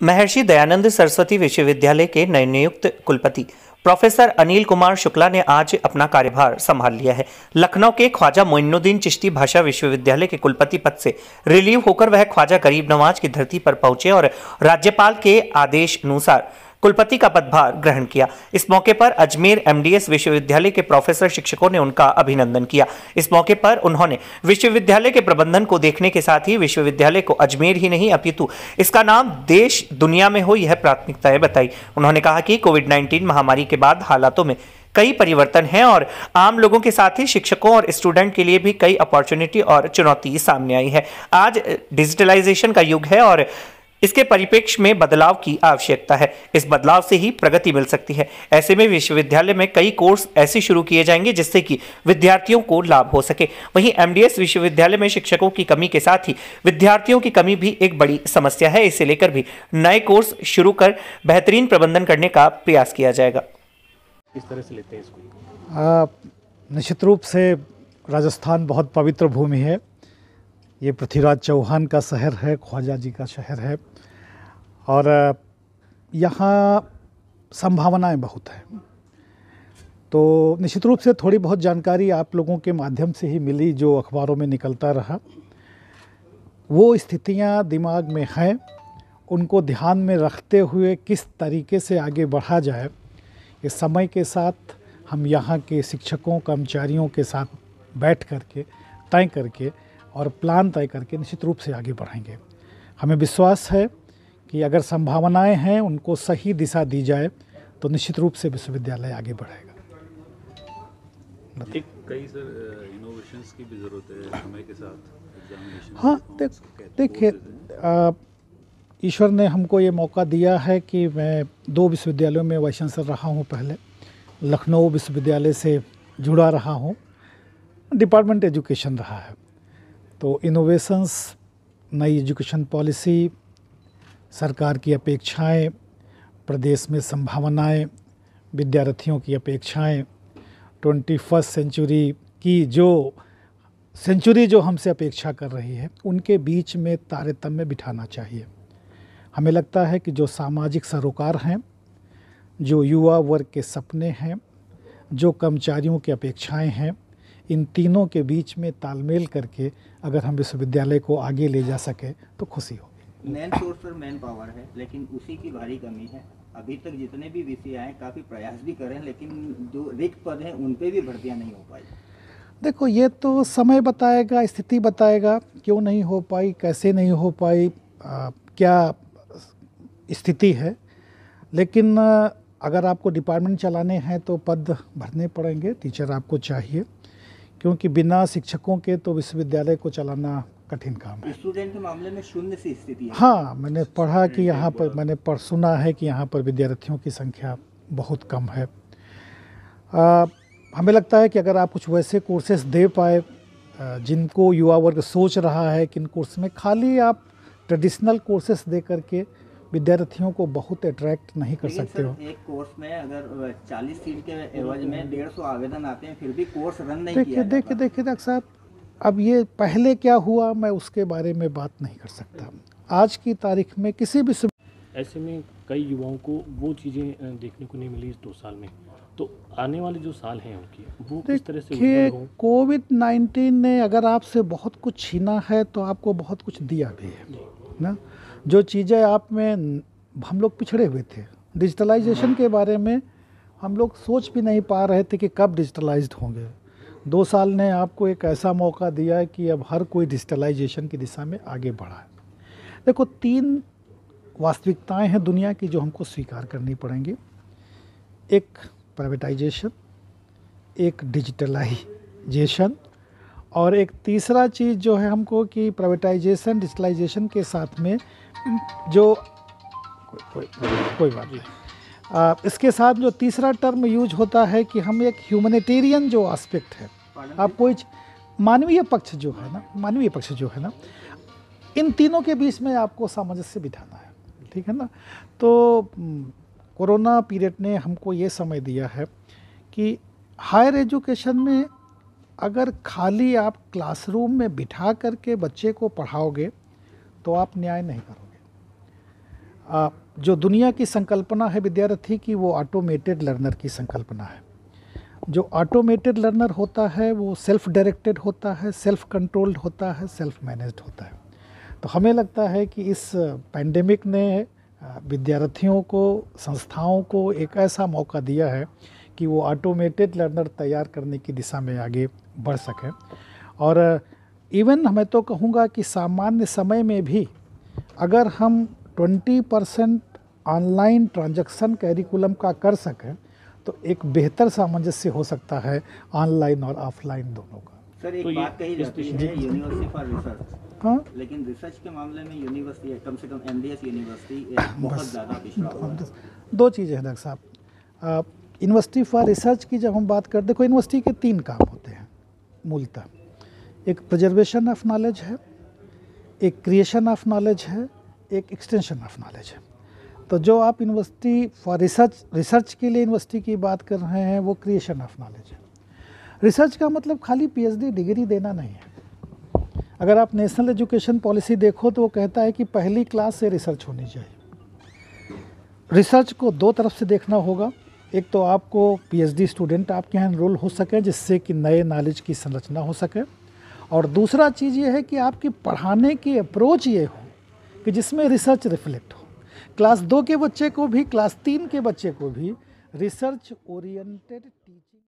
महर्षि दयानंद सरस्वती विश्वविद्यालय के नए नियुक्त कुलपति प्रोफेसर अनिल कुमार शुक्ला ने आज अपना कार्यभार संभाल लिया है। लखनऊ के ख्वाजा मोइनुद्दीन चिश्ती भाषा विश्वविद्यालय के कुलपति पद से रिलीव होकर वह ख्वाजा गरीब नवाज़ की धरती पर पहुँचे और राज्यपाल के आदेश अनुसार कुलपति का पदभार ग्रहण किया। इस मौके पर अजमेर एमडीएस विश्वविद्यालय के प्रोफेसर शिक्षकों ने उनका अभिनंदन किया। इस मौके पर उन्होंने विश्वविद्यालय के प्रबंधन को देखने के साथ ही विश्वविद्यालय को अजमेर ही नहीं, अपितु इसका नाम देश दुनिया में हो यह प्राथमिकताएँ बताई। उन्होंने कहा कि कोविड नाइन्टीन महामारी के बाद हालातों में कई परिवर्तन हैं और आम लोगों के साथ ही शिक्षकों और स्टूडेंट के लिए भी कई अपॉर्चुनिटी और चुनौती सामने आई है। आज डिजिटलाइजेशन का युग है और इसके परिप्रेक्ष्य में बदलाव की आवश्यकता है। इस बदलाव से ही प्रगति मिल सकती है। ऐसे में विश्वविद्यालय में कई कोर्स ऐसे शुरू किए जाएँगे जिससे कि विद्यार्थियों को लाभ हो सके। वहीं एमडीएस विश्वविद्यालय में शिक्षकों की कमी के साथ ही विद्यार्थियों की कमी भी एक बड़ी समस्या है। इसे लेकर भी नए कोर्स शुरू कर बेहतरीन प्रबंधन करने का प्रयास किया जाएगा। किस तरह से लेते हैं इसको? निश्चित रूप से राजस्थान बहुत पवित्र भूमि है। ये पृथ्वीराज चौहान का शहर है, ख्वाजा जी का शहर है। और यहाँ संभावनाएँ बहुत हैं। तो निश्चित रूप से थोड़ी बहुत जानकारी आप लोगों के माध्यम से ही मिली, जो अखबारों में निकलता रहा। वो स्थितियाँ दिमाग में हैं। उनको ध्यान में रखते हुए किस तरीके से आगे बढ़ा जाए, ये समय के साथ हम यहाँ के शिक्षकों, कर्मचारियों के साथ बैठ करके, तय करके और प्लान तय करके निश्चित रूप से आगे बढ़ेंगे हमें विश्वास है कि अगर संभावनाएँ हैं उनको सही दिशा दी जाए तो निश्चित रूप से विश्वविद्यालय आगे बढ़ेगा। एक कई सर इनोवेशंस की भी ज़रूरत है समय के साथ हाँ देख देखिए ईश्वर ने हमको ये मौका दिया है कि मैं दो विश्वविद्यालयों में वाइस चांसलर रहा हूँ पहले। लखनऊ विश्वविद्यालय से जुड़ा रहा हूँ। डिपार्टमेंट एजुकेशन रहा है। तो इनोवेशंस नई एजुकेशन पॉलिसी सरकार की अपेक्षाएँ, प्रदेश में संभावनाएँ, विद्यार्थियों की अपेक्षाएँ ट्वेंटी फ़र्स्ट सेंचुरी की जो सेंचुरी जो हमसे अपेक्षा कर रही है, उनके बीच में तारतम्य बिठाना चाहिए। हमें लगता है कि जो सामाजिक सरोकार हैं, जो युवा वर्ग के सपने हैं, जो कर्मचारियों की अपेक्षाएँ हैं, इन तीनों के बीच में तालमेल करके अगर हम विश्वविद्यालय को आगे ले जा सके तो खुशी होगी। मैन सोर्स पर मैन पावर है लेकिन उसी की भारी कमी है। अभी तक जितने भी विषय आए काफ़ी प्रयास भी करें लेकिन जो रिक्त पद हैं उन पर भी भर्तियाँ नहीं हो पाई। देखो ये तो समय बताएगा स्थिति बताएगा क्यों नहीं हो पाई कैसे नहीं हो पाई आ, क्या स्थिति है। लेकिन अगर आपको डिपार्टमेंट चलाने हैं तो पद भरने पड़ेंगे टीचर आपको चाहिए। क्योंकि बिना शिक्षकों के तो विश्वविद्यालय को चलाना कठिन काम है। स्टूडेंट के मामले में शून्य सी स्थिति है। हाँ मैंने पढ़ा कि यहाँ पर मैंने पढ़ सुना है कि यहाँ पर विद्यार्थियों की संख्या बहुत कम है। आ, हमें लगता है कि अगर आप कुछ वैसे कोर्सेज दे पाए जिनको युवा वर्ग सोच रहा है कि इन कोर्स में खाली आप ट्रेडिशनल कोर्सेज दे करके विद्यार्थियों को बहुत अट्रैक्ट नहीं कर सकते हो। एक कोर्स में अगर 40 सीट के एवज में डेढ़ सौ आवेदन आते हैं फिर भी कोर्स रन नहीं देखिए देखिए देखिए डॉक्टर साहब अब ये पहले क्या हुआ मैं उसके बारे में बात नहीं कर सकता। आज की तारीख में किसी भी ऐसे में कई युवाओं को वो चीज़ें देखने को नहीं मिली इस दो साल में। तो आने वाले जो साल हैं उनकी वो किस तरह से कोविड नाइन्टीन ने अगर आपसे बहुत कुछ छीना है तो आपको बहुत कुछ दिया भी है ना? जो चीज़ें आप में, हम लोग पिछड़े हुए थे। डिजिटलाइजेशन के बारे में हम लोग सोच भी नहीं पा रहे थे कि कब डिजिटलाइज्ड होंगे। दो साल ने आपको एक ऐसा मौका दिया कि अब हर कोई डिजिटलाइजेशन की दिशा में आगे बढ़ा है। देखो, तीन वास्तविकताएँ हैं दुनिया की जो हमको स्वीकार करनी पड़ेंगी। एक प्राइवेटाइजेशन एक डिजिटलाइजेशन और एक तीसरा चीज़ जो है हमको कि प्राइवेटाइजेशन डिजिटलाइजेशन के साथ में जो कोई कोई बात नहीं। आ, इसके साथ जो तीसरा टर्म यूज़ होता है कि हम एक ह्यूमनिटेरियन जो एस्पेक्ट है आप कोई मानवीय पक्ष जो है ना मानवीय पक्ष जो है ना इन तीनों के बीच में आपको सामंजस्य बिठाना है ठीक है ना? तो कोरोना पीरियड ने हमको ये समय दिया है कि हायर एजुकेशन में अगर खाली आप क्लासरूम में बिठा करके बच्चे को पढ़ाओगे तो आप न्याय नहीं करोगे। आ, जो दुनिया की संकल्पना है विद्यार्थी की वो ऑटोमेटेड लर्नर की संकल्पना है। जो ऑटोमेटेड लर्नर होता है वो सेल्फ डायरेक्टेड होता है सेल्फ कंट्रोल्ड होता है सेल्फ मैनेज्ड होता है। तो हमें लगता है कि इस पैंडेमिक ने विद्यार्थियों को संस्थाओं को एक ऐसा मौका दिया है कि वो ऑटोमेटेड लर्नर तैयार करने की दिशा में आगे बढ़ सकें। और इवन मैं तो कहूँगा कि सामान्य समय में भी अगर हम 20 परसेंट ऑनलाइन ट्रांजैक्शन कैरिकुलम का कर सकें तो एक बेहतर सामंजस्य हो सकता है ऑनलाइन और ऑफलाइन दोनों का। सर एक तो बात कही जाती है यूनिवर्सिटी फॉर रिसर्च हाँ? लेकिन रिसर्च के मामले में यूनिवर्सिटी कम से कम एमडीएस यूनिवर्सिटी बहुत ज़्यादा पिछड़ा हुआ है दो चीज़ें हैं डॉक्टर साहब। यूनिवर्सिटी फॉर रिसर्च की जब हम बात करते देखो यूनिवर्सिटी के तीन काम होते हैं मूलतः। एक प्रजर्वेशन ऑफ़ नॉलेज है, एक क्रिएशन ऑफ़ नॉलेज है, एक एक्सटेंशन ऑफ़ नॉलेज है। तो जो आप यूनिवर्सिटी फॉर रिसर्च रिसर्च के लिए यूनिवर्सिटी की बात कर रहे हैं, वो क्रिएशन ऑफ़ नॉलेज है। रिसर्च का मतलब खाली पीएचडी डिग्री देना नहीं है। अगर आप नेशनल एजुकेशन पॉलिसी देखो तो वो कहता है कि पहली क्लास से रिसर्च होनी चाहिए। रिसर्च को दो तरफ़ से देखना होगा। एक तो आपको पीएचडी स्टूडेंट आपके यहाँ इनरोल हो सके, जिससे कि नए नॉलेज की संरचना हो सके। और दूसरा चीज़ ये है कि आपकी पढ़ाने की अप्रोच ये हो कि जिसमें रिसर्च रिफ्लेक्ट हो। क्लास दो के बच्चे को भी क्लास तीन के बच्चे को भी रिसर्च ओरिएंटेड टीच